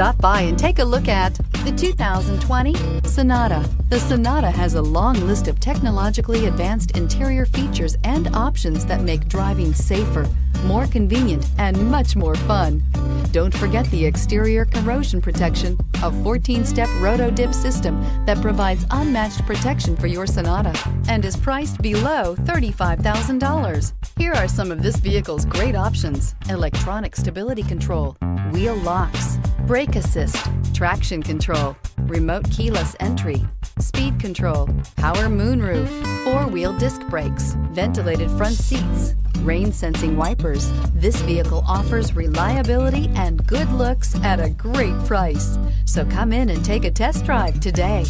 Stop by and take a look at the 2020 Sonata. The Sonata has a long list of technologically advanced interior features and options that make driving safer, more convenient, and much more fun. Don't forget the exterior corrosion protection, a 14-step roto-dip system that provides unmatched protection for your Sonata and is priced below $35,000. Here are some of this vehicle's great options. Electronic stability control, wheel locks, brake assist, traction control, remote keyless entry, speed control, power moonroof, four-wheel disc brakes, ventilated front seats, rain sensing wipers. This vehicle offers reliability and good looks at a great price. So come in and take a test drive today.